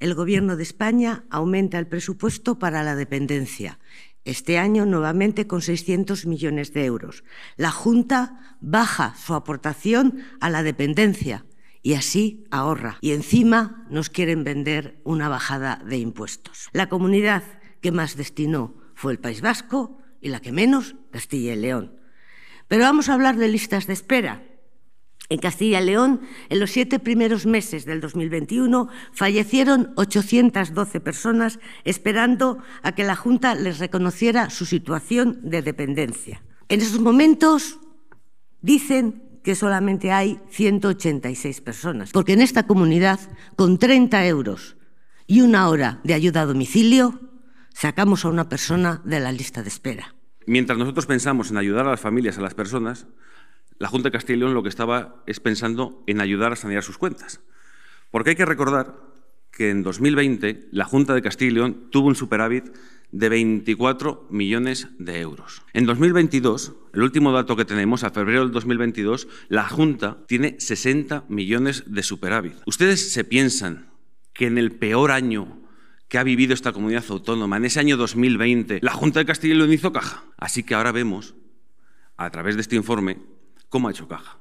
el Gobierno de España aumenta el presupuesto para la dependencia. Este año nuevamente con 600 millones de euros. La Junta baja su aportación a la dependencia y así ahorra. Y encima nos quieren vender una bajada de impuestos. La comunidad que más destinó fue el País Vasco y la que menos, Castilla y León. Pero vamos a hablar de listas de espera. En Castilla y León, en los siete primeros meses del 2021, fallecieron 812 personas esperando a que la Junta les reconociera su situación de dependencia. En esos momentos dicen que solamente hay 186 personas, porque en esta comunidad, con 30 euros y una hora de ayuda a domicilio, sacamos a una persona de la lista de espera. Mientras nosotros pensamos en ayudar a las familias, a las personas, la Junta de Castilla y León lo que estaba es pensando en ayudar a sanear sus cuentas. Porque hay que recordar que en 2020 la Junta de Castilla y León tuvo un superávit de 24 millones de euros. En 2022, el último dato que tenemos, a febrero del 2022, la Junta tiene 60 millones de superávit. ¿Ustedes se piensan que en el peor año que ha vivido esta comunidad autónoma, en ese año 2020, la Junta de Castilla y León hizo caja? Así que ahora vemos, a través de este informe, cómo ha hecho caja.